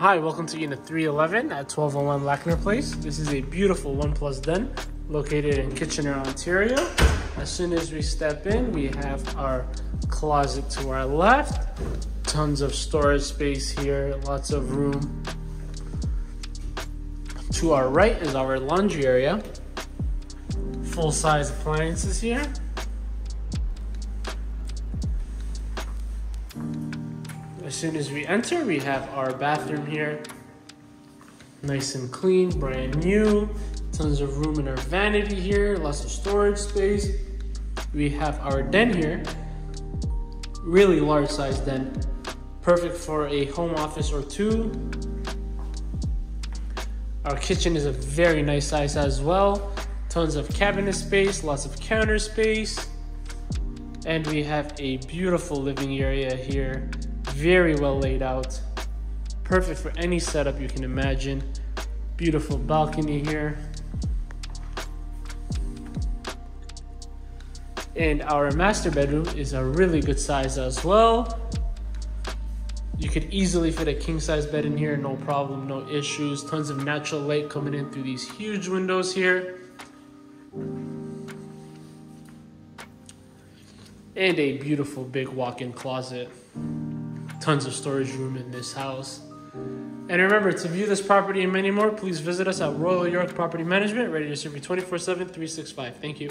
Hi, welcome to Unit 311 at 1201 Lackner Place. This is a beautiful one plus den located in Kitchener, Ontario. As soon as we step in, we have our closet to our left. Tons of storage space here, lots of room. To our right is our laundry area. Full size appliances here. As soon as we enter, we have our bathroom here. Nice and clean, brand new. Tons of room in our vanity here, lots of storage space. We have our den here. Really large size den. Perfect for a home office or two. Our kitchen is a very nice size as well. Tons of cabinet space, lots of counter space. And we have a beautiful living area here very well laid out. Perfect for any setup you can imagine. Beautiful balcony here. And our master bedroom is a really good size as well. You could easily fit a king size bed in here, no problem, no issues. Tons of natural light coming in through these huge windows here. And a beautiful big walk-in closet tons of storage room in this house. And remember, to view this property and many more, please visit us at Royal York Property Management, ready to serve you 24 7, 365. Thank you.